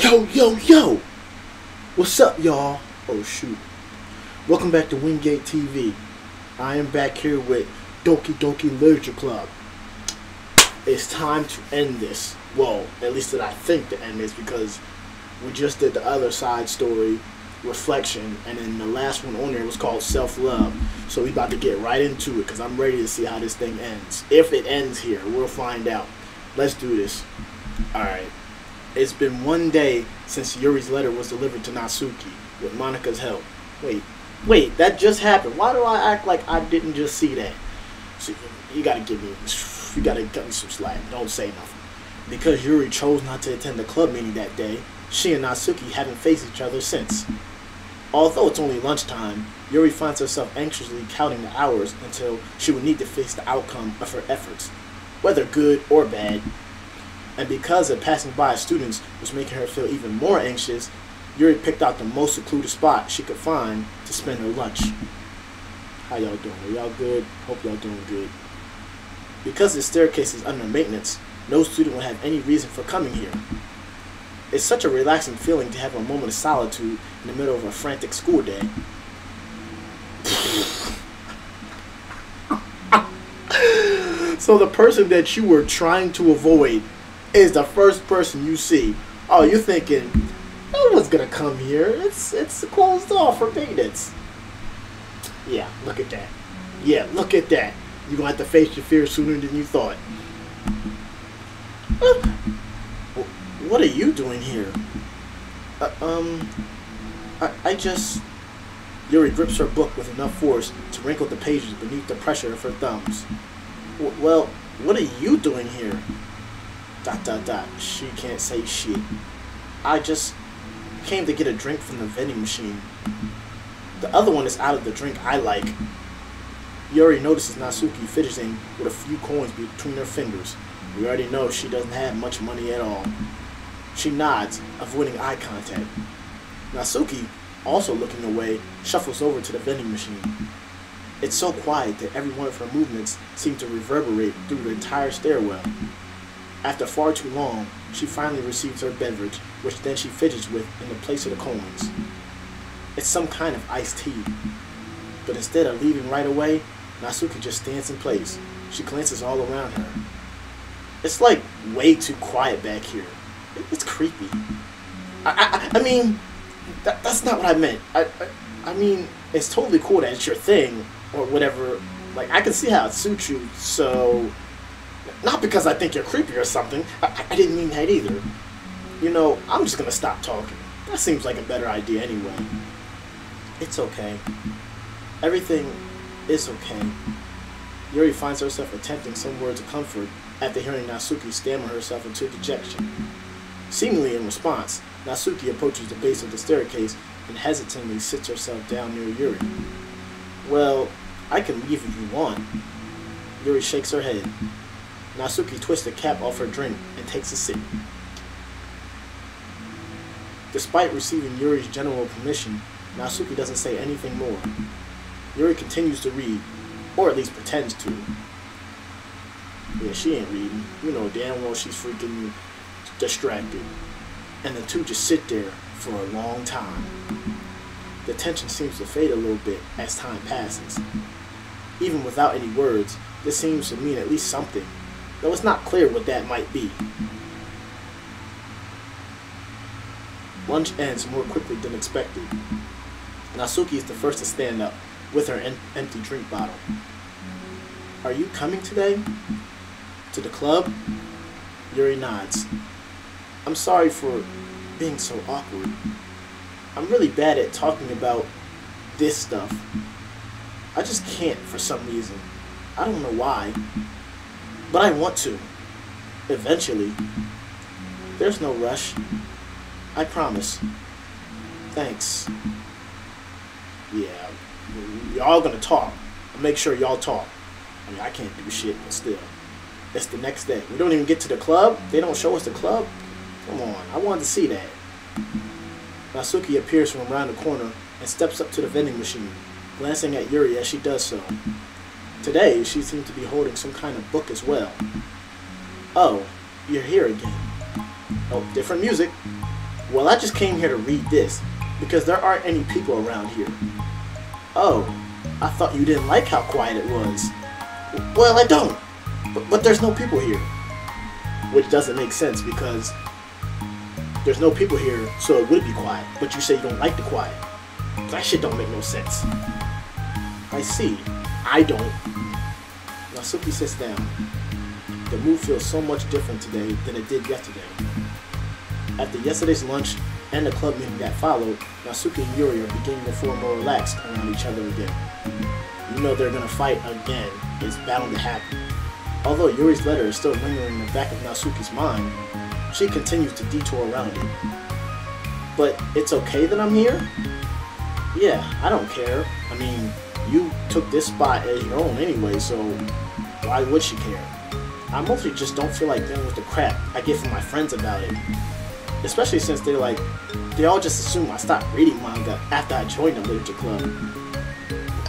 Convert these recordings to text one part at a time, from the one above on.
Yo, yo, yo! What's up, y'all? Oh, shoot. Welcome back to Wingate TV. I am back here with Doki Doki Literature Club. It's time to end this. Well, at least that I think to end this because we just did the other side story, Reflection, and then the last one on there was called Self Love. So we about to get right into it because I'm ready to see how this thing ends. If it ends here, we'll find out. Let's do this. Alright. It's been one day since Yuri's letter was delivered to Natsuki with Monika's help. Wait, wait, that just happened. Why do I act like I didn't just see that? So you gotta give me, you gotta cut me some slack. Don't say nothing. Because Yuri chose not to attend the club meeting that day, she and Natsuki haven't faced each other since. Although it's only lunchtime, Yuri finds herself anxiously counting the hours until she would need to face the outcome of her efforts, whether good or bad. And because of passing by students was making her feel even more anxious, Yuri picked out the most secluded spot she could find to spend her lunch. How y'all doing? Are y'all good? Hope y'all doing good. Because the staircase is under maintenance, no student will have any reason for coming here. It's such a relaxing feeling to have a moment of solitude in the middle of a frantic school day. so the person that you were trying to avoid is the first person you see. Oh, you're thinking, no one's gonna come here. It's it's closed off for maintenance. Yeah, look at that. Yeah, look at that. You're gonna have to face your fear sooner than you thought. Uh, what are you doing here? Uh, um, I, I just. Yuri grips her book with enough force to wrinkle the pages beneath the pressure of her thumbs. W- well, what are you doing here? Dot dot dot. She can't say shit. I just came to get a drink from the vending machine. The other one is out of the drink I like. Yuri notices Natsuki fidgeting with a few coins between her fingers. We already know she doesn't have much money at all. She nods, avoiding eye contact. Natsuki, also looking away, shuffles over to the vending machine. It's so quiet that every one of her movements seem to reverberate through the entire stairwell. After far too long, she finally receives her beverage, which then she fidgets with in the place of the coins. It's some kind of iced tea. But instead of leaving right away, Natsuki just stands in place. She glances all around her. It's like way too quiet back here. It's creepy. I, I, I mean, that, that's not what I meant. I, I, I mean, it's totally cool that it's your thing or whatever. Like, I can see how it suits you, so not because I think you're creepy or something. I, I didn't mean that either. You know, I'm just gonna stop talking. That seems like a better idea anyway. It's okay. Everything is okay. Yuri finds herself attempting some words of comfort after hearing Natsuki stammer herself into dejection. Seemingly in response, Natsuki approaches the base of the staircase and hesitantly sits herself down near Yuri. Well, I can leave if you want. Yuri shakes her head. Natsuki twists the cap off her drink and takes a sip. Despite receiving Yuri's general permission, Natsuki doesn't say anything more. Yuri continues to read, or at least pretends to. Yeah, she ain't reading. You know damn well she's freaking distracted. And the two just sit there for a long time. The tension seems to fade a little bit as time passes. Even without any words, this seems to mean at least something, though it's not clear what that might be. Lunch ends more quickly than expected. Natsuki is the first to stand up with her en- empty drink bottle. Are you coming today? To the club? Yuri nods. I'm sorry for being so awkward. I'm really bad at talking about this stuff. I just can't for some reason. I don't know why. But I want to. Eventually. There's no rush. I promise. Thanks. Yeah, y'all gonna talk. Make sure y'all talk. I mean, I can't do shit, but still. It's the next day. We don't even get to the club. They don't show us the club. Come on, I wanted to see that. Natsuki appears from around the corner and steps up to the vending machine, glancing at Yuri as she does so. Today, she seemed to be holding some kind of book as well. Oh, you're here again. Oh, different music. Well, I just came here to read this because there aren't any people around here. Oh, I thought you didn't like how quiet it was. Well, I don't. But, but there's no people here. Which doesn't make sense because there's no people here, so it would be quiet. But you say you don't like the quiet. That shit don't make no sense. I see. I don't. Natsuki sits down. The mood feels so much different today than it did yesterday. After yesterday's lunch and the club meeting that followed, Natsuki and Yuri are beginning to feel more relaxed around each other again. You know they're gonna fight again. It's bound to happen. Although Yuri's letter is still lingering in the back of Natsuki's mind, she continues to detour around it. But it's okay that I'm here? Yeah, I don't care. I mean, you took this spot as your own anyway, so why would she care? I mostly just don't feel like dealing with the crap I get from my friends about it. Especially since they're like, they all just assume I stopped reading manga after I joined the literature club.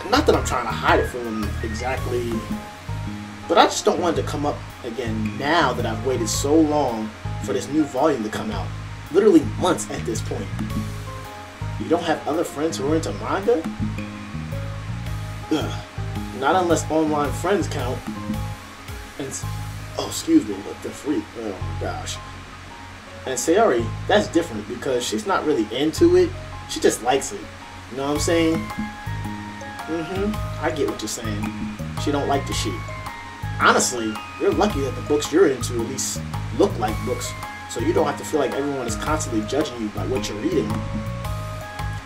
Not that I'm trying to hide it from them exactly, but I just don't want it to come up again now that I've waited so long for this new volume to come out. Literally months at this point. You don't have other friends who are into manga? Ugh. Not unless online friends count. And oh, excuse me, but the freak. Oh my gosh. And Sayori, that's different because she's not really into it. She just likes it. You know what I'm saying? Mm-hmm. I get what you're saying. She don't like the shit. Honestly, you're lucky that the books you're into at least look like books, so you don't have to feel like everyone is constantly judging you by what you're reading.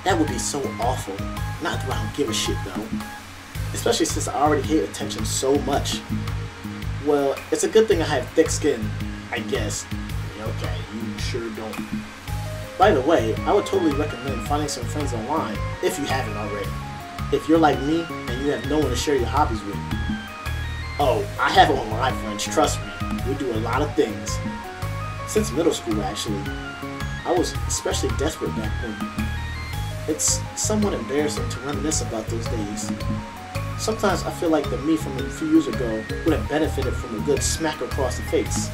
That would be so awful. Not that I don't give a shit though. Especially since I already hate attention so much. Well, it's a good thing I have thick skin, I guess. Okay, you sure don't. By the way, I would totally recommend finding some friends online, if you haven't already. If you're like me, and you have no one to share your hobbies with. Oh, I have online friends, trust me. We do a lot of things. Since middle school, actually. I was especially desperate back then. It's somewhat embarrassing to reminisce about those days. Sometimes I feel like the me from a few years ago would have benefited from a good smack across the face.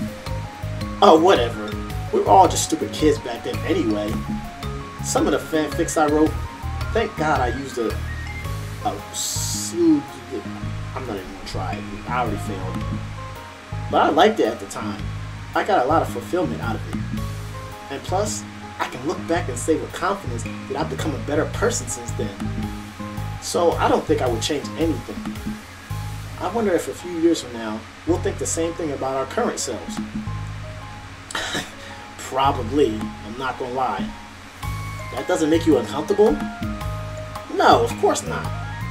Oh, whatever. We were all just stupid kids back then anyway. Some of the fanfics I wrote, thank God I used a, a I'm not even gonna try it. I already failed. But I liked it at the time. I got a lot of fulfillment out of it. And plus, I can look back and say with confidence that I've become a better person since then. So I don't think I would change anything. I wonder if a few years from now, we'll think the same thing about our current selves. Probably. I'm not gonna lie. That doesn't make you uncomfortable? No, of course not.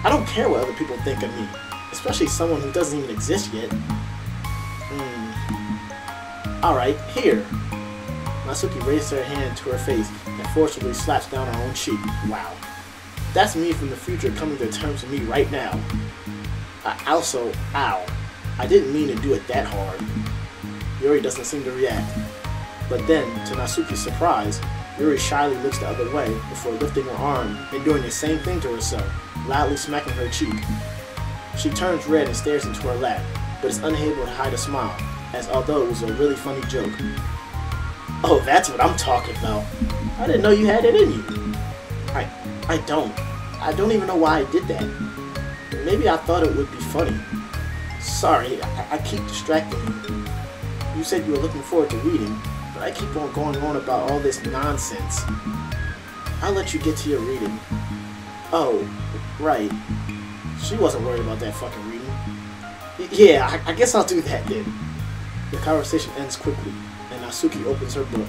I don't care what other people think of me, especially someone who doesn't even exist yet. Hmm. Alright, here. Natsuki raised her hand to her face and forcibly slaps down her own cheek. Wow. That's me from the future coming to terms with me right now. I also, ow. I didn't mean to do it that hard. Yuri doesn't seem to react. But then, to Natsuki's surprise, Yuri shyly looks the other way before lifting her arm and doing the same thing to herself, loudly smacking her cheek. She turns red and stares into her lap, but is unable to hide a smile, as although it was a really funny joke. Oh, that's what I'm talking about. I didn't know you had it in you. I, I don't. I don't even know why I did that. Maybe I thought it would be funny. Sorry, I, I keep distracting you. You said you were looking forward to reading, but I keep on going on about all this nonsense. I'll let you get to your reading. Oh, right. She wasn't worried about that fucking reading. Y yeah, I, I guess I'll do that then. The conversation ends quickly, and Asuki opens her book.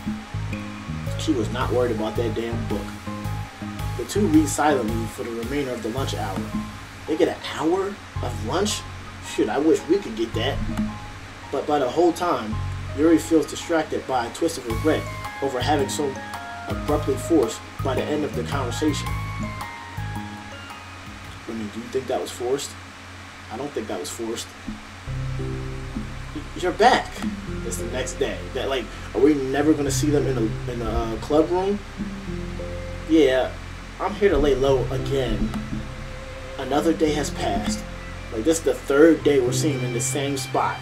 She was not worried about that damn book. The two read silently for the remainder of the lunch hour. They get an hour of lunch? Shoot, I wish we could get that. But by the whole time, Yuri feels distracted by a twist of regret over having so abruptly forced by the end of the conversation. I mean, do you think that was forced? I don't think that was forced. You're back. It's the next day. That like, are we never gonna see them in a in a uh, club room? Yeah, I'm here to lay low again. Another day has passed. Like this is the third day we're seeing in the same spot.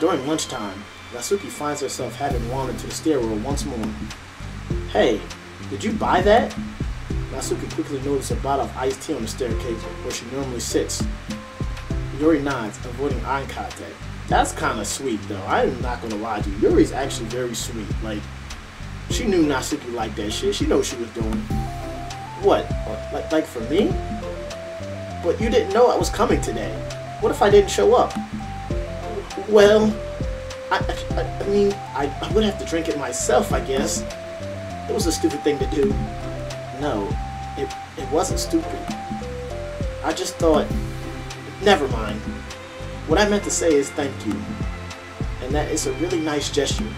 During lunchtime, Natsuki finds herself having wandered to the stairwell once more. Hey, did you buy that? Natsuki quickly notices a bottle of iced tea on the staircase where she normally sits. Yuri nods, avoiding eye contact. That's kind of sweet, though. I'm not gonna lie to you. Yuri's actually very sweet. Like, she knew Natsuki liked that shit. She knows she was doing. What? Like, like for me? But you didn't know I was coming today. What if I didn't show up? Well, I, I, I mean, I, I would have to drink it myself, I guess. It was a stupid thing to do. No, it, it wasn't stupid. I just thought, never mind. What I meant to say is thank you. And that is a really nice gesture.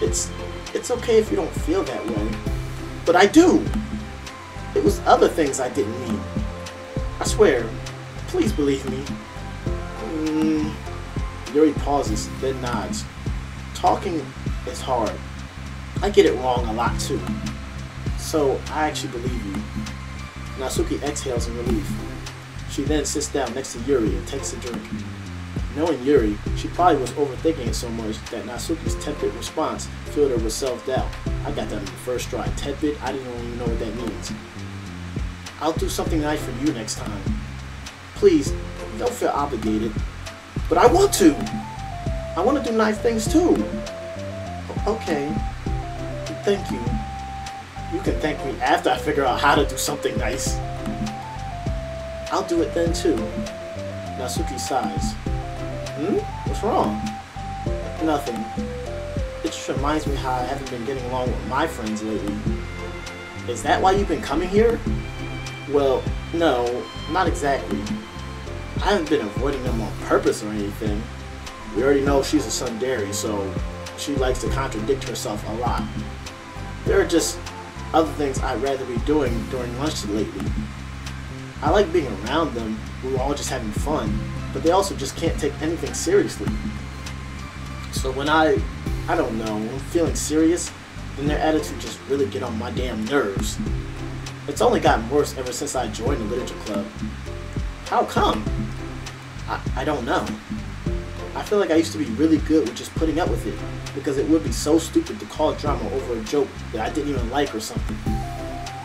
It's it's okay if you don't feel that way. But I do. It was other things I didn't mean. I swear. Please believe me. Mm, Yuri pauses, then nods. Talking is hard. I get it wrong a lot too. So I actually believe you. Natsuki exhales in relief. She then sits down next to Yuri and takes a drink. Knowing Yuri, she probably was overthinking it so much that Natsuki's tepid response filled her with self-doubt. I got that in the first try. Tepid, I didn't even know what that means. I'll do something nice for you next time. Please, don't feel obligated. But I want to! I want to do nice things too. Okay. Thank you. You can thank me after I figure out how to do something nice. I'll do it then too. Natsuki sighs. Hmm? What's wrong? Nothing. It just reminds me how I haven't been getting along with my friends lately. Is that why you've been coming here? Well, no, not exactly. I haven't been avoiding them on purpose or anything. We already know she's a tsundere, so she likes to contradict herself a lot. There are just other things I'd rather be doing during lunch lately. I like being around them, we're all just having fun, but they also just can't take anything seriously. So when I, I don't know, I'm feeling serious, then their attitude just really get on my damn nerves. It's only gotten worse ever since I joined the literature club. How come? I, I don't know. I feel like I used to be really good with just putting up with it because it would be so stupid to call drama over a joke that I didn't even like or something.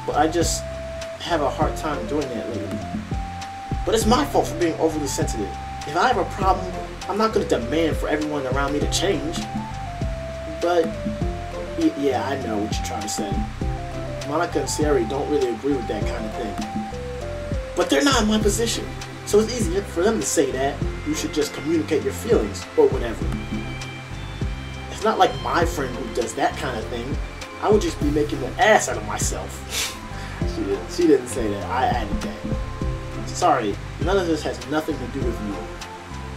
But I just have a hard time doing that lately. But it's my fault for being overly sensitive. If I have a problem, I'm not going to demand for everyone around me to change. But, yeah, I know what you're trying to say. Monika and Sayori don't really agree with that kind of thing. But they're not in my position. So it's easy for them to say that. You should just communicate your feelings, or whatever. It's not like my friend who does that kind of thing. I would just be making an ass out of myself. she, didn't, she didn't say that. I added that. Sorry, none of this has nothing to do with you.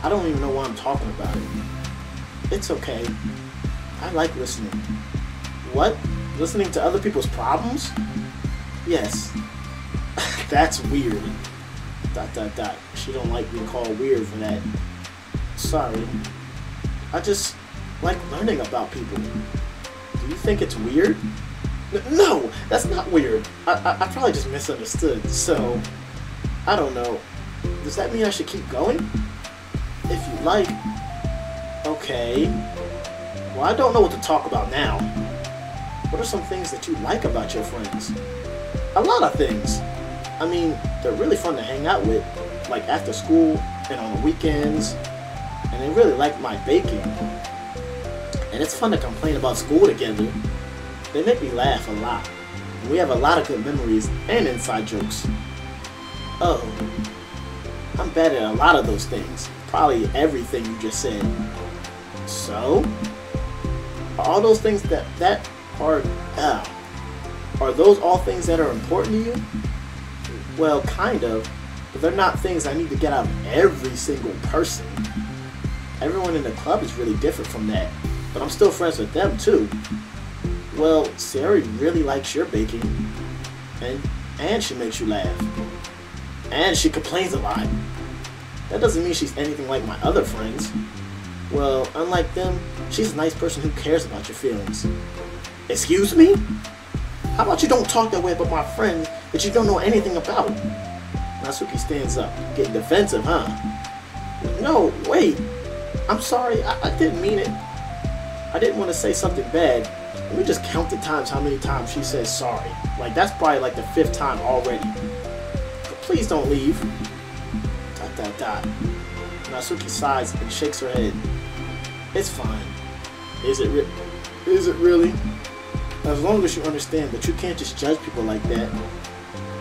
I don't even know why I'm talking about it. It's okay. I like listening. What? Listening to other people's problems? Yes. That's weird. Dot dot dot. She don't like being called weird for that. Sorry. I just like learning about people. Do you think it's weird? No, that's not weird. I, I, I probably just misunderstood. So, I don't know. Does that mean I should keep going? If you like. Okay. Well, I don't know what to talk about now. What are some things that you like about your friends? A lot of things. I mean, they're really fun to hang out with, like after school and on the weekends. And they really like my baking. And it's fun to complain about school together. They make me laugh a lot. We have a lot of good memories and inside jokes. Oh, I'm bad at a lot of those things. Probably everything you just said. So, all those things that that are uh, are those all things that are important to you? Well, kind of, but they're not things I need to get out of every single person. Everyone in the club is really different from that, but I'm still friends with them too. Well, Sayori really likes your baking, and and she makes you laugh, and she complains a lot. That doesn't mean she's anything like my other friends. Well, unlike them, she's a nice person who cares about your feelings. Excuse me? How about you don't talk that way about my friend that you don't know anything about? Natsuki stands up, getting defensive, huh? No, wait. I'm sorry, I, I didn't mean it. I didn't want to say something bad. Let me just count the times how many times she says sorry. Like that's probably like the fifth time already. But please don't leave. Dot dot dot. Natsuki sighs and shakes her head. It's fine. Is it Is it really? As long as you understand that you can't just judge people like that.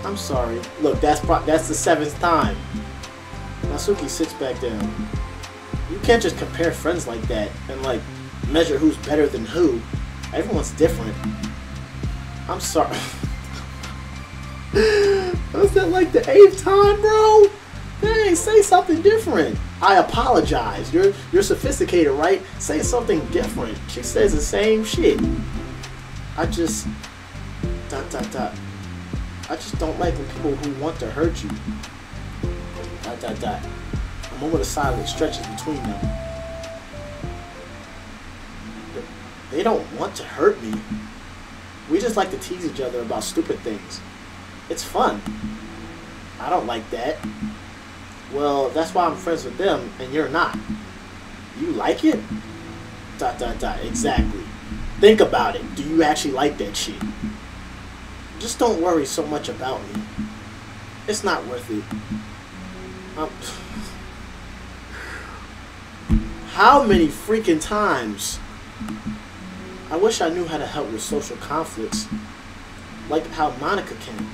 I'm sorry. Look, that's that's the seventh time. Natsuki sits back down. You can't just compare friends like that and like measure who's better than who. Everyone's different. I'm sorry. Was that like the eighth time, bro? Dang, say something different. I apologize. You're you're sophisticated, right? Say something different. She says the same shit. I just dot dot dot. I just don't like when people who want to hurt you. Dot dot dot. A moment of silence stretches between them. They don't want to hurt me. We just like to tease each other about stupid things. It's fun. I don't like that. Well, that's why I'm friends with them and you're not. You like it? Dot dot dot. Exactly. Think about it. Do you actually like that shit? Just don't worry so much about me. It's not worth it. Um, how many freaking times? I wish I knew how to help with social conflicts. Like how Monika can.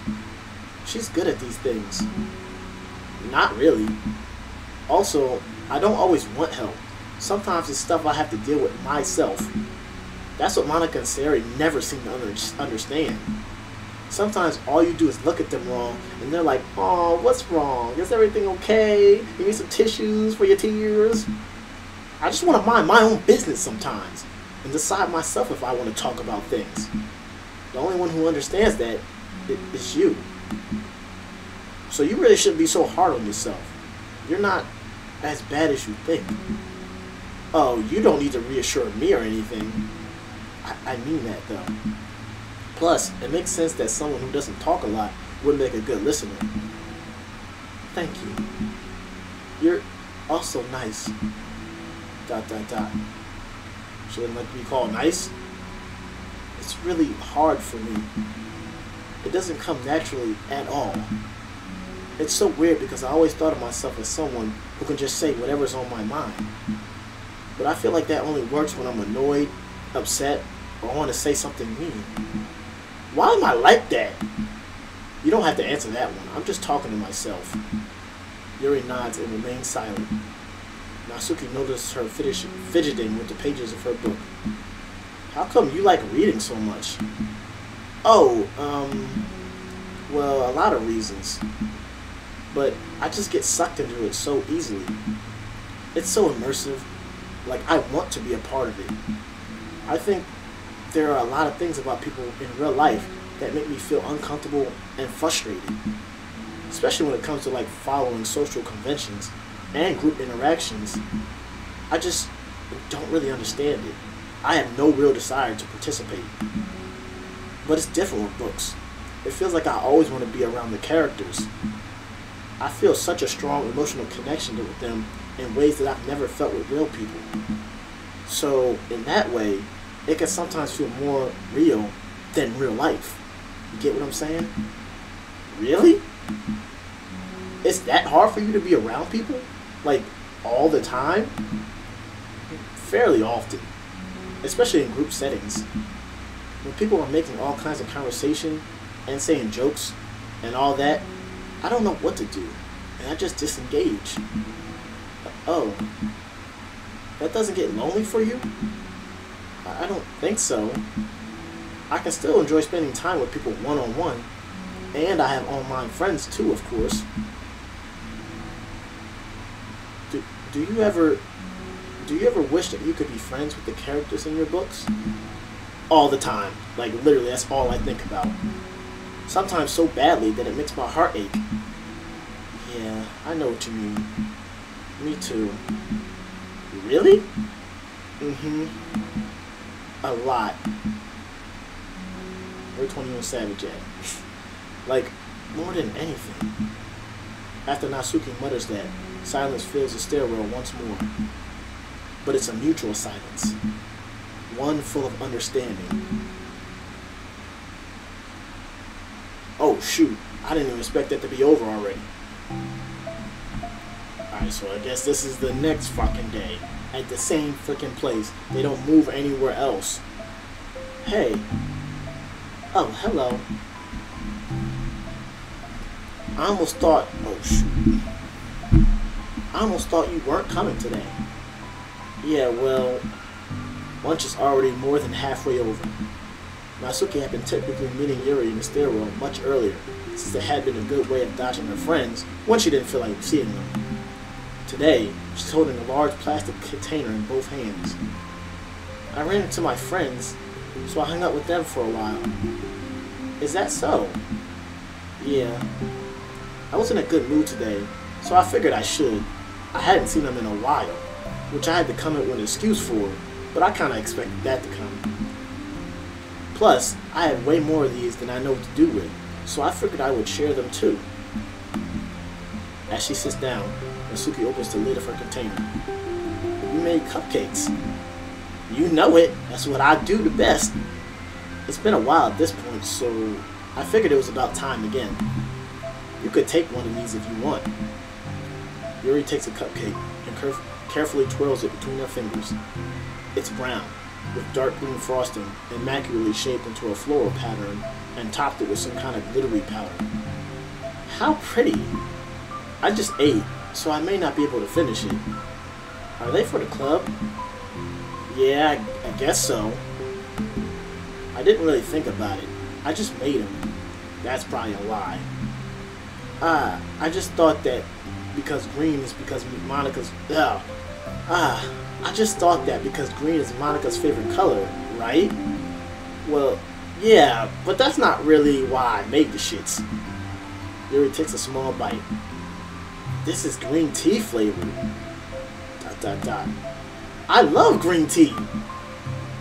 She's good at these things. Not really. Also, I don't always want help. Sometimes it's stuff I have to deal with myself. That's what Monika and Sayori never seem to under- understand. Sometimes all you do is look at them wrong, and they're like, "Oh, what's wrong? Is everything okay? You need some tissues for your tears." I just want to mind my own business sometimes, and decide myself if I want to talk about things. The only one who understands that is you. So you really shouldn't be so hard on yourself. You're not as bad as you think. Oh, you don't need to reassure me or anything. I, I mean that though. Plus, it makes sense that someone who doesn't talk a lot would make a good listener. Thank you. You're also nice. Dot dot dot. Shouldn't like to be called nice. It's really hard for me. It doesn't come naturally at all. It's so weird because I always thought of myself as someone who can just say whatever's on my mind. But I feel like that only works when I'm annoyed, upset, I want to say something mean. Why am I like that? You don't have to answer that one. I'm just talking to myself. Yuri nods and remains silent. Natsuki noticed her fidget- fidgeting with the pages of her book. How come you like reading so much? Oh, um, well, a lot of reasons. But I just get sucked into it so easily. It's so immersive. Like, I want to be a part of it. I think there are a lot of things about people in real life that make me feel uncomfortable and frustrated. Especially when it comes to like following social conventions and group interactions. I just don't really understand it. I have no real desire to participate. But it's different with books. It feels like I always want to be around the characters. I feel such a strong emotional connection with them in ways that I've never felt with real people. So, in that way, it can sometimes feel more real than real life. You get what I'm saying? Really? It's that hard for you to be around people? Like, all the time? Fairly often. Especially in group settings. When people are making all kinds of conversation and saying jokes and all that, I don't know what to do. And I just disengage. Oh. That doesn't get lonely for you? I don't think so. I can still enjoy spending time with people one on one. And I have online friends too, of course. Do, do you ever do you ever wish that you could be friends with the characters in your books? All the time. Like literally that's all I think about. Sometimes so badly that it makes my heart ache. Yeah, I know what you mean. Me too. Really? Mm-hmm a lot. Where 21 Savage at? like, more than anything. After Natsuki mutters that, silence fills the stairwell once more. But it's a mutual silence, one full of understanding. Oh, shoot. I didn't even expect that to be over already. Alright, so I guess this is the next fucking day. At the same freaking place. They don't move anywhere else. Hey. Oh, hello. I almost thought, oh shoot. I almost thought you weren't coming today. Yeah, well, lunch is already more than halfway over. Natsuki had been typically meeting Yuri in the stairwell much earlier, since it had been a good way of dodging her friends when she didn't feel like seeing them. Today, she's holding a large plastic container in both hands. I ran into my friends, so I hung out with them for a while. Is that so? Yeah. I was in a good mood today, so I figured I should. I hadn't seen them in a while, which I had to come up with an excuse for, but I kinda expected that to come. Plus, I have way more of these than I know what to do with, so I figured I would share them too. As she sits down, Natsuki opens the lid of her container. You made cupcakes. You know it. That's what I do the best. It's been a while at this point, so I figured it was about time again. You could take one of these if you want. Yuri takes a cupcake and carefully twirls it between her fingers. It's brown, with dark green frosting, immaculately shaped into a floral pattern, and topped it with some kind of glittery powder. How pretty! I just ate, so I may not be able to finish it. Are they for the club? Yeah, I, I guess so. I didn't really think about it. I just made them. That's probably a lie. Ah, I just thought that because green is because Monika's... Ah, ah, I just thought that because green is Monika's favorite color, right? Well, yeah, but that's not really why I made the shits. Yuri takes a small bite. This is green tea flavored. Dot dot dot. I love green tea.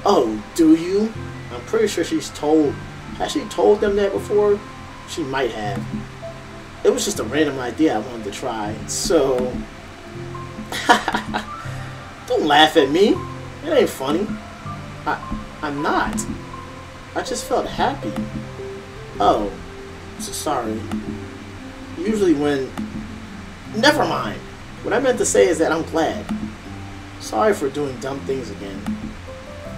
Oh, do you? I'm pretty sure she's told. Has she told them that before? She might have. It was just a random idea I wanted to try. So, don't laugh at me. It ain't funny. I, I'm not. I just felt happy. Oh, so sorry. Usually when Never mind. What I meant to say is that I'm glad. Sorry for doing dumb things again.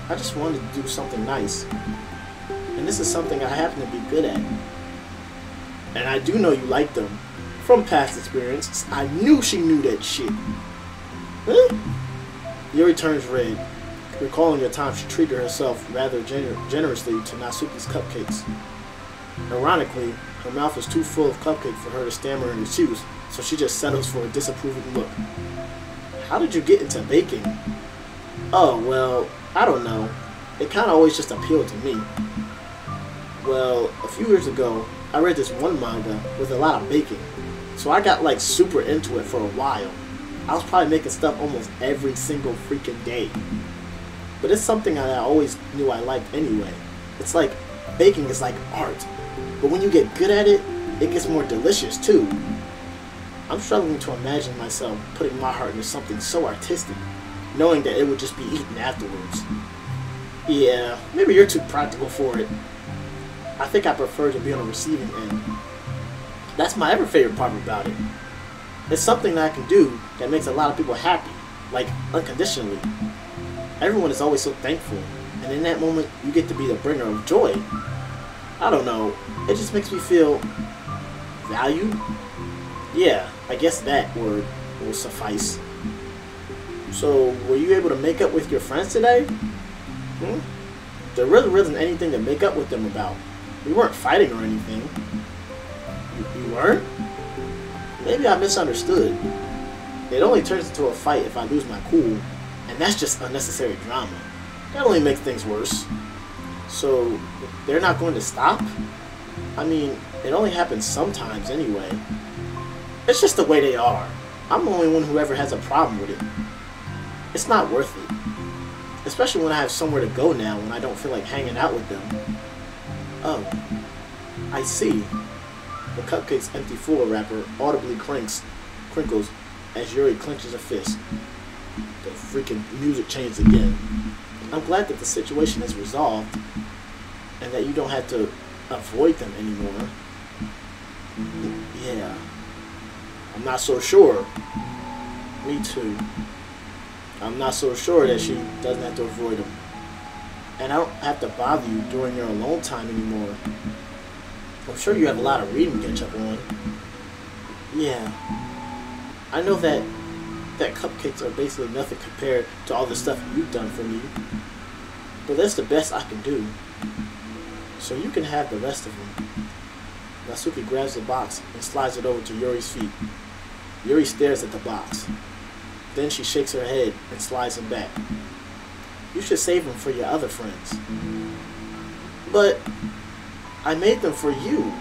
I just wanted to do something nice. And this is something I happen to be good at. And I do know you like them. From past experience, I knew she knew that shit. Huh? Yuri turns red, recalling a time she treated herself rather gener generously to Natsuki's cupcakes. Ironically, her mouth is too full of cupcake for her to stammer an excuse, so she just settles for a disapproving look. How did you get into baking? Oh, well, I don't know. It kind of always just appealed to me. Well, a few years ago, I read this one manga with a lot of baking, so I got like super into it for a while. I was probably making stuff almost every single freaking day. But it's something I always knew I liked anyway. It's like baking is like art, but when you get good at it, it gets more delicious too. I'm struggling to imagine myself putting my heart into something so artistic, knowing that it would just be eaten afterwards. Yeah, maybe you're too practical for it. I think I prefer to be on the receiving end. That's my ever favorite part about it. It's something that I can do that makes a lot of people happy, like unconditionally. Everyone is always so thankful, and in that moment, you get to be the bringer of joy. I don't know, it just makes me feel valued yeah, I guess that word will suffice. So, were you able to make up with your friends today? Hmm? There really wasn't anything to make up with them about. We weren't fighting or anything. You, you weren't? Maybe I misunderstood. It only turns into a fight if I lose my cool, and that's just unnecessary drama. That only makes things worse. So, they're not going to stop? I mean, it only happens sometimes anyway. It's just the way they are. I'm the only one who ever has a problem with it. It's not worth it. Especially when I have somewhere to go now when I don't feel like hanging out with them. Oh. I see. The cupcake's empty foil wrapper audibly clinks, crinkles as Yuri clenches a fist. The freaking music changes again. I'm glad that the situation is resolved and that you don't have to avoid them anymore. Yeah. I'm not so sure. Me too. I'm not so sure that she doesn't have to avoid him. And I don't have to bother you during your alone time anymore. I'm sure you have a lot of reading to catch up on. Yeah. I know that that cupcakes are basically nothing compared to all the stuff you've done for me. But that's the best I can do. So you can have the rest of them. Natsuki grabs the box and slides it over to Yuri's feet. Yuri stares at the box. Then she shakes her head and slides them back. You should save them for your other friends. But I made them for you.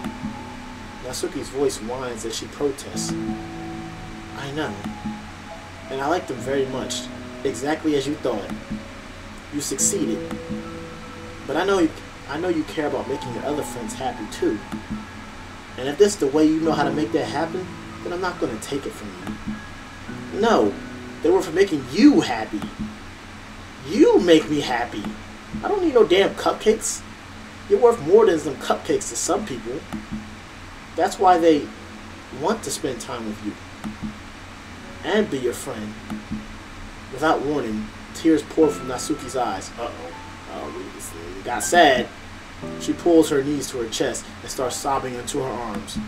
Natsuki's voice whines as she protests. I know. And I like them very much. Exactly as you thought. You succeeded. But I know you, I know you care about making your other friends happy too. And if this is the way you know how to make that happen, then I'm not going to take it from you. No, they were for making you happy. You make me happy. I don't need no damn cupcakes. You're worth more than some cupcakes to some people. That's why they want to spend time with you and be your friend. Without warning, tears pour from Natsuki's eyes. Uh-oh. Oh, we got sad. She pulls her knees to her chest and starts sobbing into her arms.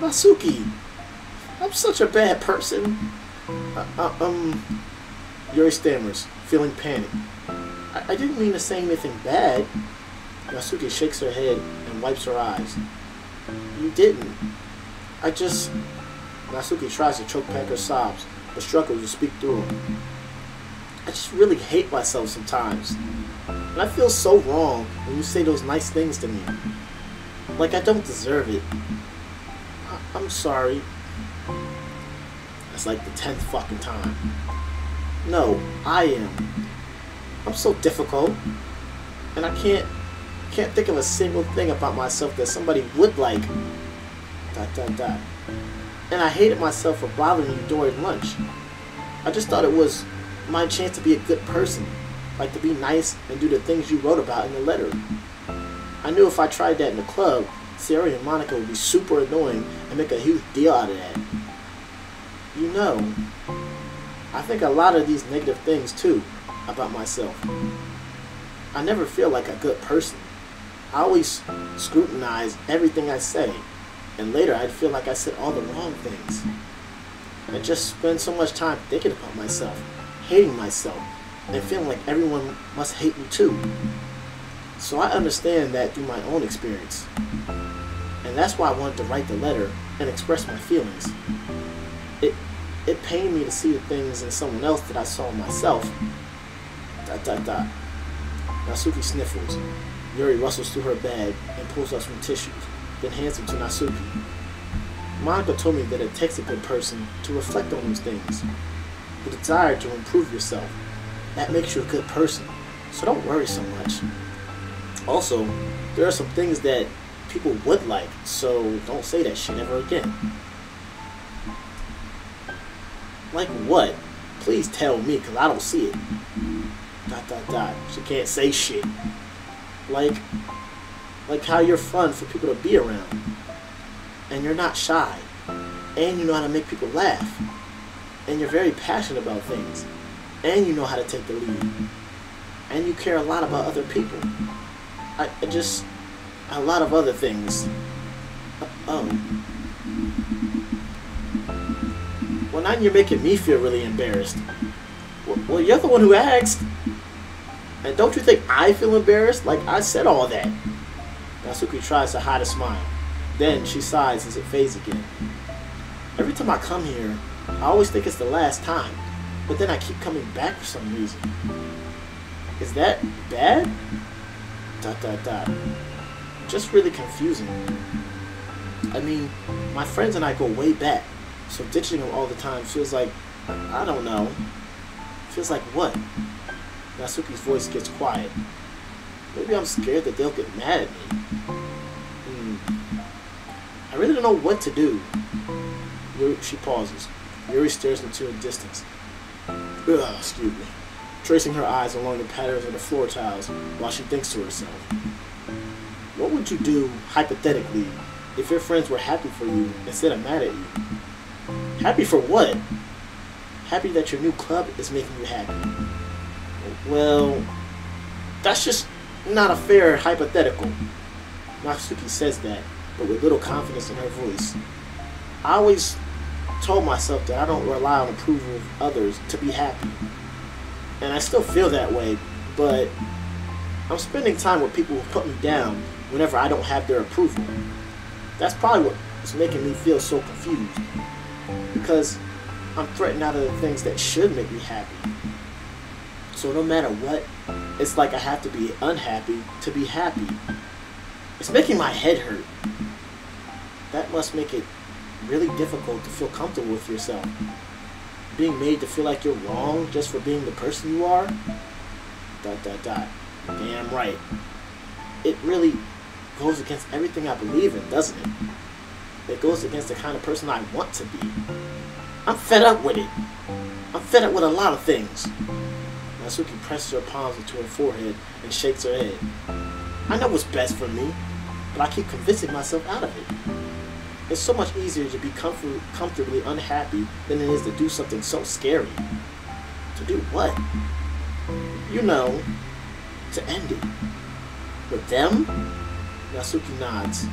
Natsuki, I'm such a bad person. Uh, uh, um, Yuri stammers, feeling panic. I, I didn't mean to say anything bad. Natsuki shakes her head and wipes her eyes. You didn't. I just... Natsuki tries to choke back her sobs, but struggles to speak through them. I just really hate myself sometimes. And I feel so wrong when you say those nice things to me. Like I don't deserve it. I'm sorry. That's like the tenth fucking time. No, I am. I'm so difficult. And I can't can't think of a single thing about myself that somebody would like. Dot dot dot. And I hated myself for bothering you during lunch. I just thought it was my chance to be a good person. Like to be nice and do the things you wrote about in the letter. I knew if I tried that in the club, Sarah and Monika would be super annoying and make a huge deal out of that. You know, I think a lot of these negative things too about myself. I never feel like a good person. I always scrutinize everything I say, and later I'd feel like I said all the wrong things. I just spend so much time thinking about myself, hating myself, and feeling like everyone must hate me too. So I understand that through my own experience. That's why I wanted to write the letter and express my feelings. It it pained me to see the things in someone else that I saw myself. Dot dot dot. Natsuki sniffles. Yuri rustles through her bag and pulls out some tissues, then hands them to Natsuki. Monika told me that it takes a good person to reflect on those things. The desire to improve yourself. That makes you a good person. So don't worry so much. Also, there are some things that people would like, so don't say that shit ever again. Like what? Please tell me, because I don't see it. Dot dot dot. She can't say shit. Like, like how you're fun for people to be around. And you're not shy. And you know how to make people laugh. And you're very passionate about things. And you know how to take the lead. And you care a lot about other people. I, I just, a lot of other things. Oh. Well, now you're making me feel really embarrassed. Well, you're the one who asked. And don't you think I feel embarrassed? Like I said all that. Natsuki tries to hide a smile. Then she sighs as it fades again. Every time I come here, I always think it's the last time. But then I keep coming back for some reason. Is that bad? Dot dot dot. Just really confusing. I mean, my friends and I go way back. So ditching them all the time feels like, I don't know. Feels like what? Natsuki's voice gets quiet. Maybe I'm scared that they'll get mad at me. Hmm. I really don't know what to do. Yuri, she pauses. Yuri stares into the distance. Ugh, excuse me. Tracing her eyes along the patterns of the floor tiles while she thinks to herself. What would you do, hypothetically, if your friends were happy for you instead of mad at you? Happy for what? Happy that your new club is making you happy. Well, that's just not a fair hypothetical. Natsuki says that, but with little confidence in her voice. I always told myself that I don't rely on approval of others to be happy. And I still feel that way, but I'm spending time with people who put me down whenever I don't have their approval. That's probably what's making me feel so confused. Because I'm threatened out of the things that should make me happy. So no matter what, it's like I have to be unhappy to be happy. It's making my head hurt. That must make it really difficult to feel comfortable with yourself. Being made to feel like you're wrong just for being the person you are? Dot dot dot. Damn right. It really goes against everything I believe in, doesn't it? It goes against the kind of person I want to be. I'm fed up with it. I'm fed up with a lot of things. Natsuki presses her palms into her forehead and shakes her head. I know what's best for me, but I keep convincing myself out of it. It's so much easier to be comfort- comfortably unhappy than it is to do something so scary. To do what? You know, to end it. With them? Natsuki nods.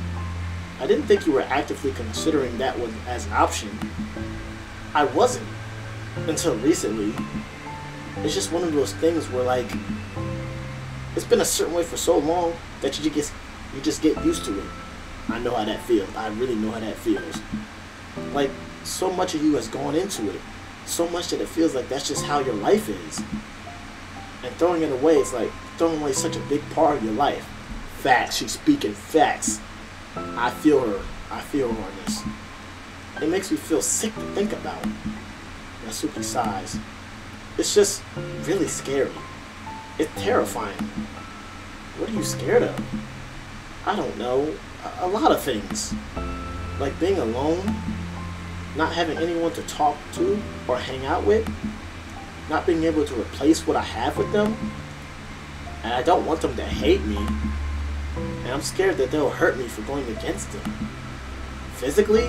I didn't think you were actively considering that one as an option. I wasn't. Until recently. It's just one of those things where like it's been a certain way for so long that you just you just get used to it. I know how that feels. I really know how that feels. Like so much of you has gone into it. So much that it feels like that's just how your life is. And throwing it away is like throwing away such a big part of your life. Facts, she's speaking facts. I feel her. I feel her on this. It makes me feel sick to think about. Natsuki sighs. It's just really scary. It's terrifying. What are you scared of? I don't know. A, a lot of things. Like being alone, not having anyone to talk to or hang out with, not being able to replace what I have with them. And I don't want them to hate me. And I'm scared that they'll hurt me for going against them. Physically?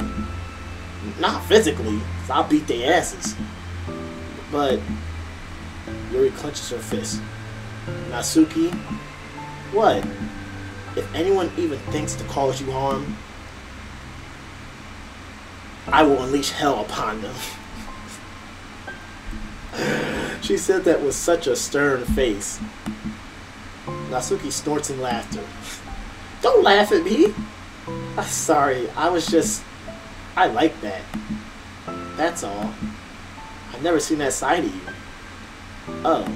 Not physically, I'll beat their asses. But Yuri clenches her fist. Natsuki, what? If anyone even thinks to cause you harm, I will unleash hell upon them. she said that with such a stern face. Natsuki snorts in laughter. Don't laugh at me. I'm sorry, I was just. I like that. That's all. I've never seen that side of you. Oh.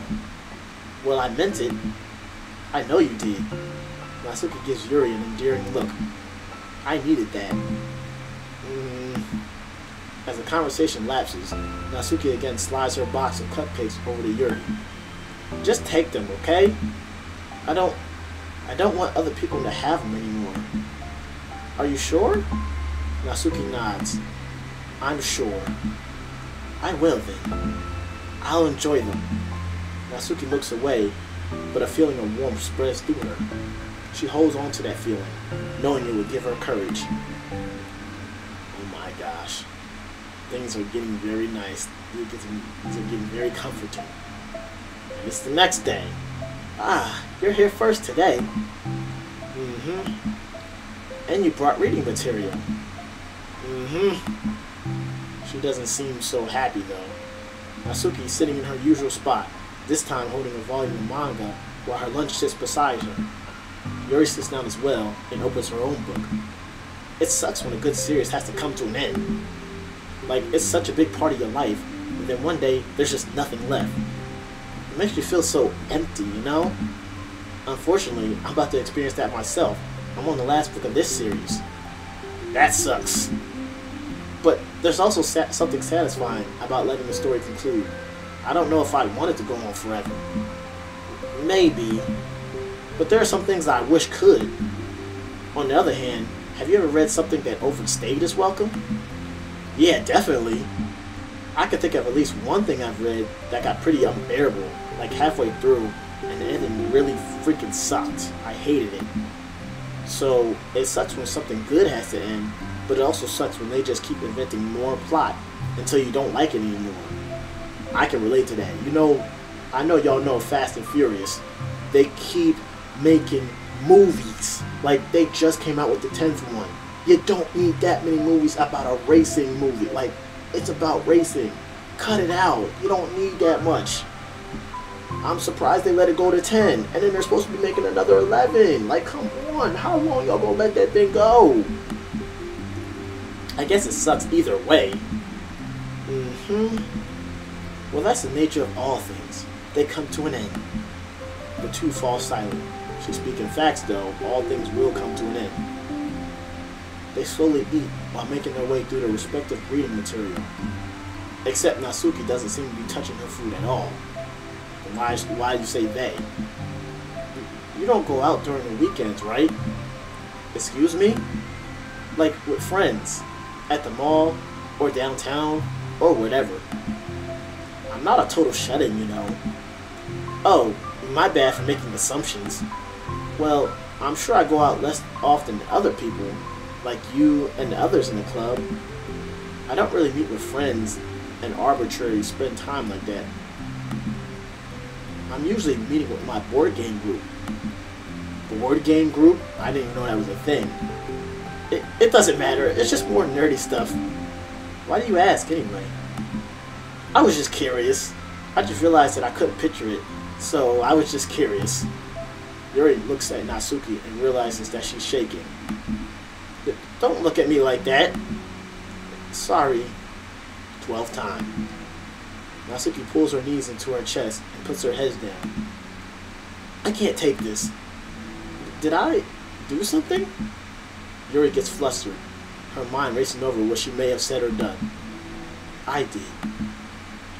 Well, I meant it. I know you did. Natsuki gives Yuri an endearing look. I needed that. Mm. As the conversation lapses, Natsuki again slides her box of cupcakes over to Yuri. Just take them, okay? I don't... I don't want other people to have them anymore. Are you sure? Natsuki nods. I'm sure. I will then. I'll enjoy them. Natsuki looks away, but a feeling of warmth spreads through her. She holds on to that feeling, knowing it will give her courage. Oh my gosh. Things are getting very nice. Things are getting very comforting. And it's the next day. Ah, you're here first today. Mm-hmm. And you brought reading material. Mm-hmm. She doesn't seem so happy though. Natsuki is sitting in her usual spot, this time holding a volume of manga while her lunch sits beside her. Yuri sits down as well and opens her own book. It sucks when a good series has to come to an end. Like, it's such a big part of your life, and then one day there's just nothing left. It makes you feel so empty, you know? Unfortunately, I'm about to experience that myself. I'm on the last book of this series. That sucks. But there's also sa- something satisfying about letting the story conclude. I don't know if I want it to go on forever. Maybe. But there are some things I wish could. On the other hand, have you ever read something that overstayed its welcome? Yeah, definitely. I could think of at least one thing I've read that got pretty unbearable, like halfway through, and the ending really freaking sucked. I hated it. So it sucks when something good has to end, but it also sucks when they just keep inventing more plot until you don't like it anymore. I can relate to that. You know, I know y'all know Fast and Furious. They keep making movies. Like they just came out with the 10th one. You don't need that many movies about a racing movie. Like it's about racing. Cut it out. You don't need that much. I'm surprised they let it go to 10. And then they're supposed to be making another 11. Like, come on. How long y'all gonna let that thing go? I guess it sucks either way. Mm-hmm. Well, that's the nature of all things. They come to an end. The two fall silent. She's speaking facts, though. All things will come to an end. They slowly eat while making their way through their respective breeding material. Except Natsuki doesn't seem to be touching her food at all. Why, why you say they? You don't go out during the weekends, right? Excuse me? Like with friends, at the mall, or downtown, or whatever. I'm not a total shut-in, you know. Oh, my bad for making assumptions. Well, I'm sure I go out less often than other people, like you and the others in the club. I don't really meet with friends and arbitrarily spend time like that. I'm usually meeting with my board game group. Board game group? I didn't even know that was a thing. It, it doesn't matter. It's just more nerdy stuff. Why do you ask anyway? I was just curious. I just realized that I couldn't picture it, so I was just curious. Yuri looks at Natsuki and realizes that she's shaking. Don't look at me like that. Sorry. Twelfth time. Natsuki pulls her knees into her chest and puts her head down. I can't take this. Did I do something? Yuri gets flustered, her mind racing over what she may have said or done. I did.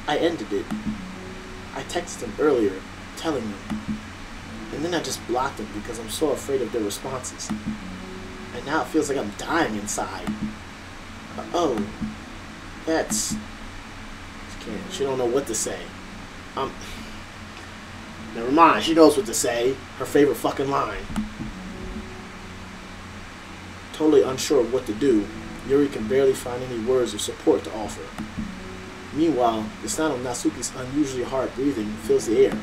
I ended it. I texted him earlier, telling him. And then I just blocked him because I'm so afraid of their responses. And now it feels like I'm dying inside. Uh, oh, that's can't. She don't know what to say. Um. Never mind. She knows what to say. Her favorite fucking line. Totally unsure of what to do, Yuri can barely find any words of support to offer. Meanwhile, the sound of Natsuki's unusually hard breathing fills the air.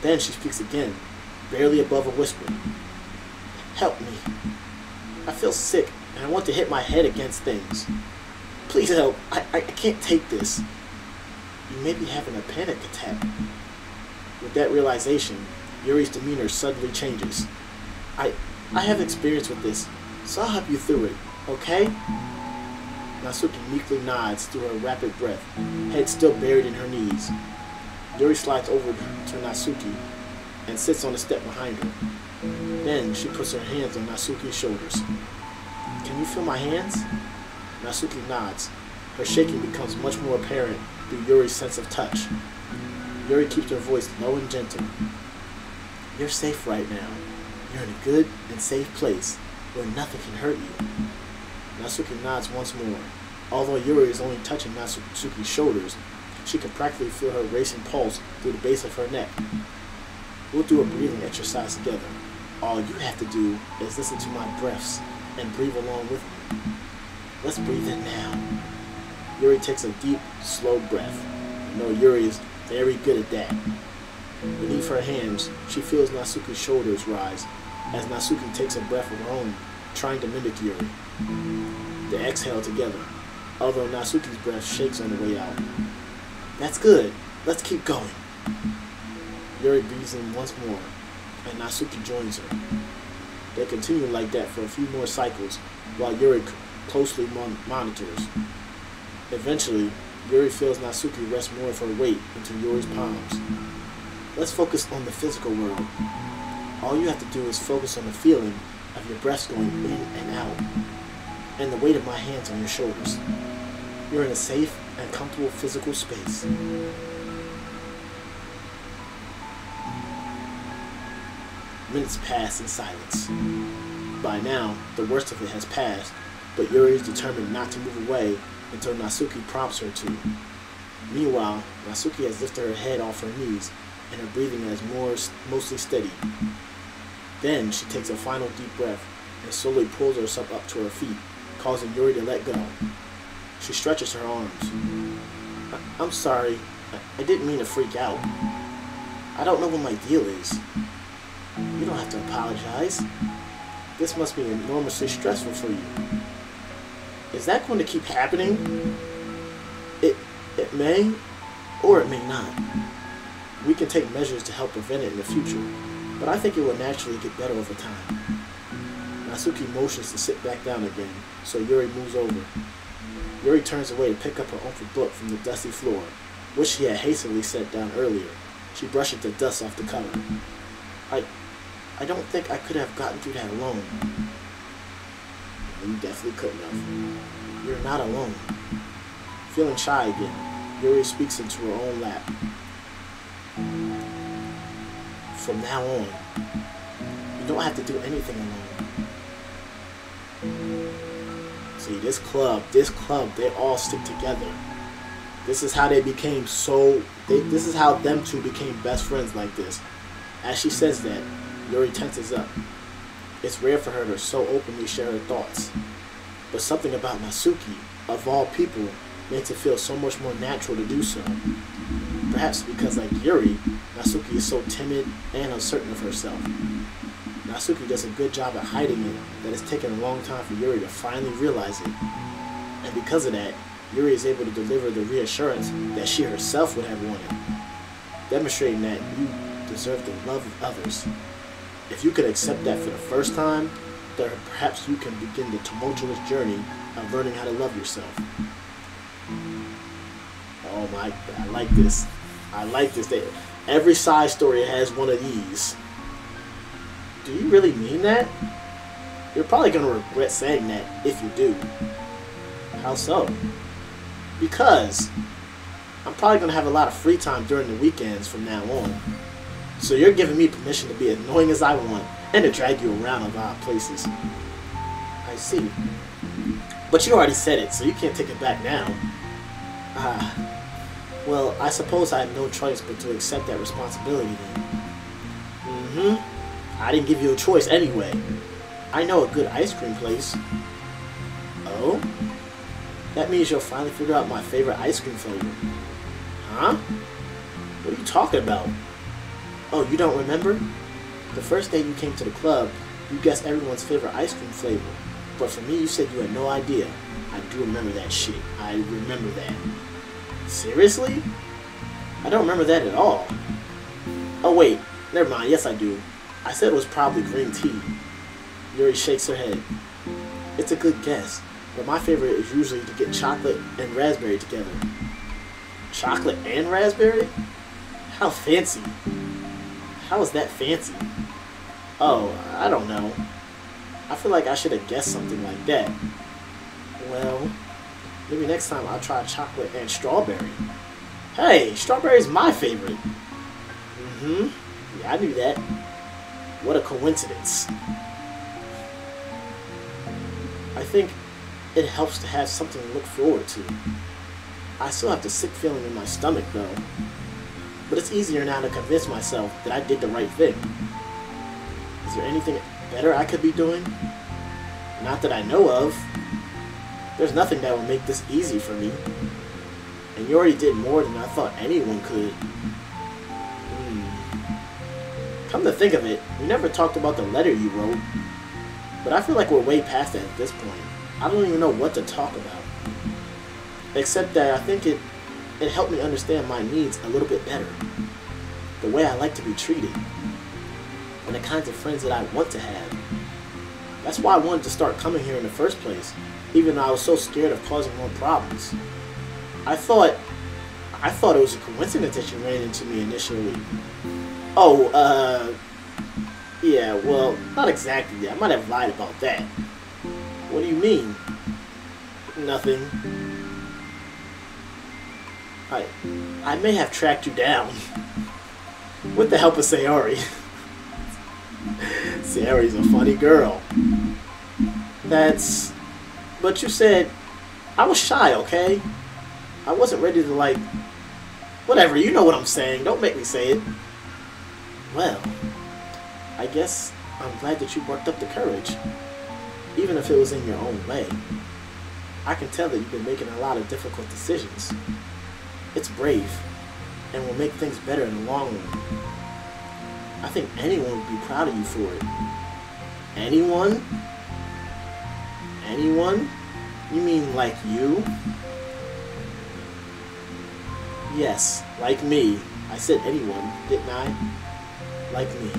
Then she speaks again, barely above a whisper. Help me. I feel sick, and I want to hit my head against things. Please help. I, I, can't take this you may be having a panic attack. With that realization, Yuri's demeanor suddenly changes. I I have experience with this, so I'll help you through it, okay? Natsuki meekly nods through her rapid breath, head still buried in her knees. Yuri slides over to Natsuki and sits on the step behind her. Then she puts her hands on Natsuki's shoulders. Can you feel my hands? Natsuki nods. Her shaking becomes much more apparent through Yuri's sense of touch. Yuri keeps her voice low and gentle. You're safe right now. You're in a good and safe place where nothing can hurt you. Natsuki nods once more. Although Yuri is only touching Natsuki's shoulders, she can practically feel her racing pulse through the base of her neck. We'll do a breathing exercise together. All you have to do is listen to my breaths and breathe along with me. Let's breathe in now. Yuri takes a deep, slow breath. You know, Yuri is very good at that. Beneath her hands, she feels Natsuki's shoulders rise as Natsuki takes a breath of her own, trying to mimic Yuri. They exhale together, although Natsuki's breath shakes on the way out. That's good. Let's keep going. Yuri breathes in once more, and Natsuki joins her. They continue like that for a few more cycles while Yuri closely mon monitors. Eventually, Yuri feels Natsuki rest more of her weight into Yuri's palms. Let's focus on the physical world. All you have to do is focus on the feeling of your breaths going in and out, and the weight of my hands on your shoulders. You're in a safe and comfortable physical space. Minutes pass in silence. By now, the worst of it has passed, but Yuri is determined not to move away until Natsuki prompts her to. Meanwhile, Natsuki has lifted her head off her knees and her breathing is more mostly steady. Then she takes a final deep breath and slowly pulls herself up to her feet, causing Yuri to let go. She stretches her arms. I- am sorry. I-, I didn't mean to freak out. I don't know what my deal is. You don't have to apologize. This must be enormously stressful for you. Is that going to keep happening? It it may or it may not. We can take measures to help prevent it in the future, but I think it will naturally get better over time. Natsuki motions to sit back down again, so Yuri moves over. Yuri turns away to pick up her own book from the dusty floor, which she had hastily set down earlier. She brushes the dust off the cover. I, I don't think I could have gotten through that alone. You definitely couldn't have. You're not alone. Feeling shy again, Yuri speaks into her own lap. From now on, you don't have to do anything alone. See, this club, this club, they all stick together. This is how they became so. They, this is how them two became best friends like this. As she says that, Yuri tenses up. It's rare for her to so openly share her thoughts. But something about Natsuki, of all people, makes it feel so much more natural to do so. Perhaps because, like Yuri, Natsuki is so timid and uncertain of herself. Natsuki does a good job at hiding it that it's taken a long time for Yuri to finally realize it. And because of that, Yuri is able to deliver the reassurance that she herself would have wanted, demonstrating that you deserve the love of others. If you could accept that for the first time, then perhaps you can begin the tumultuous journey of learning how to love yourself. Oh my, I like this. I like this. Every side story has one of these. Do you really mean that? You're probably going to regret saying that if you do. How so? Because I'm probably going to have a lot of free time during the weekends from now on. So you're giving me permission to be annoying as I want and to drag you around a lot of places. I see. But you already said it, so you can't take it back now. Ah. Well, I suppose I have no choice but to accept that responsibility then. Mm-hmm. I didn't give you a choice anyway. I know a good ice cream place. Oh? That means you'll finally figure out my favorite ice cream flavor. Huh? What are you talking about? Oh, you don't remember? The first day you came to the club, you guessed everyone's favorite ice cream flavor. But for me, you said you had no idea. I do remember that shit. I remember that. Seriously? I don't remember that at all. Oh wait, never mind, yes I do. I said it was probably green tea. Yuri shakes her head. It's a good guess, but my favorite is usually to get chocolate and raspberry together. Chocolate and raspberry? How fancy. How is that fancy? Oh, I don't know. I feel like I should have guessed something like that. Well, Maybe next time I'll try chocolate and strawberry. Hey, strawberry's my favorite. Mm-hmm. Yeah, I knew that. What a coincidence. I think it helps to have something to look forward to. I still have the sick feeling in my stomach, though. But it's easier now to convince myself that I did the right thing. Is there anything better I could be doing? Not that I know of. There's nothing that will make this easy for me. And you already did more than I thought anyone could. Hmm. Come to think of it, we never talked about the letter you wrote. But I feel like we're way past that at this point. I don't even know what to talk about. Except that I think it, it helped me understand my needs a little bit better. The way I like to be treated. And the kinds of friends that I want to have. That's why I wanted to start coming here in the first place even though I was so scared of causing more problems. I thought, I thought it was a coincidence that you ran into me initially. Oh, uh, yeah, well, not exactly. I might have lied about that. What do you mean? Nothing. I, I may have tracked you down. With the help of Sayori. Sayori's a funny girl. That's but you said I was shy, okay? I wasn't ready to like whatever, you know what I'm saying. Don't make me say it. Well, I guess I'm glad that you worked up the courage, even if it was in your own way. I can tell that you've been making a lot of difficult decisions. It's brave, and will make things better in the long run. I think anyone would be proud of you for it. Anyone? Anyone? You mean like you? Yes, like me. I said anyone, didn't I? Like me.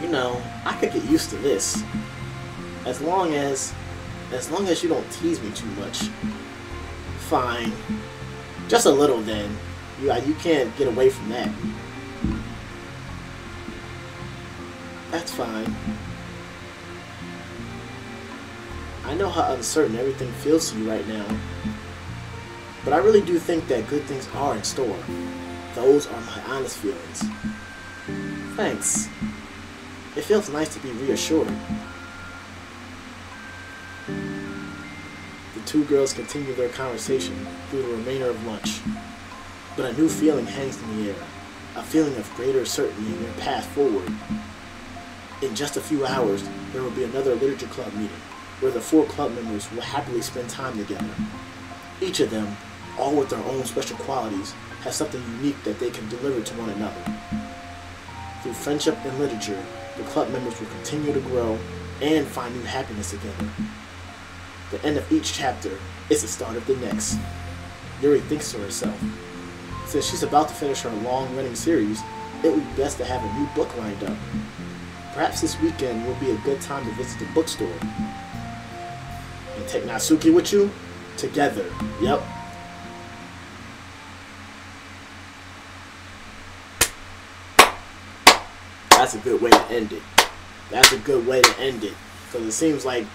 You know, I could get used to this. As long as as long as you don't tease me too much. Fine. Just a little then. You uh, you can't get away from that. That's fine. I know how uncertain everything feels to you right now. But I really do think that good things are in store. Those are my honest feelings. Thanks. It feels nice to be reassured. Two girls continue their conversation through the remainder of lunch. But a new feeling hangs in the air. A feeling of greater certainty in their path forward. In just a few hours, there will be another literature club meeting, where the four club members will happily spend time together. Each of them, all with their own special qualities, has something unique that they can deliver to one another. Through friendship and literature, the club members will continue to grow and find new happiness together. The end of each chapter is the start of the next. Yuri thinks to herself, since she's about to finish her long-running series, it would be best to have a new book lined up. Perhaps this weekend will be a good time to visit the bookstore. And take Natsuki with you? Together. Yep. That's a good way to end it. That's a good way to end it. Because it seems like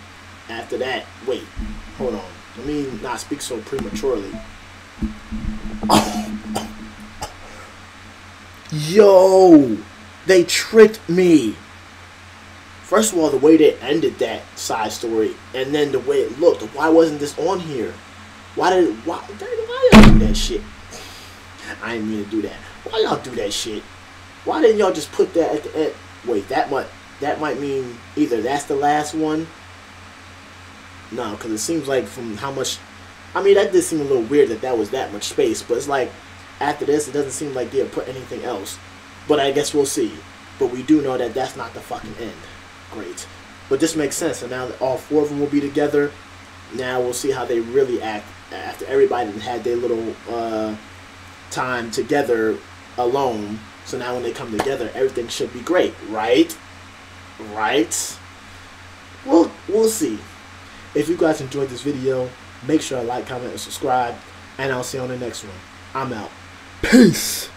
after that, wait, hold on. Let me not speak so prematurely. Yo, they tricked me. First of all, the way they ended that side story, and then the way it looked. Why wasn't this on here? Why did why why y'all do that shit? I didn't mean to do that. Why y'all do that shit? Why didn't y'all just put that at the end? Wait, that might that might mean either that's the last one. No, because it seems like from how much. I mean, that did seem a little weird that that was that much space, but it's like after this, it doesn't seem like they'll put anything else. But I guess we'll see. But we do know that that's not the fucking end. Great. But this makes sense. And now that all four of them will be together, now we'll see how they really act after everybody had their little uh, time together alone. So now when they come together, everything should be great, right? Right? We'll, we'll see. If you guys enjoyed this video, make sure to like, comment, and subscribe. And I'll see you on the next one. I'm out. Peace.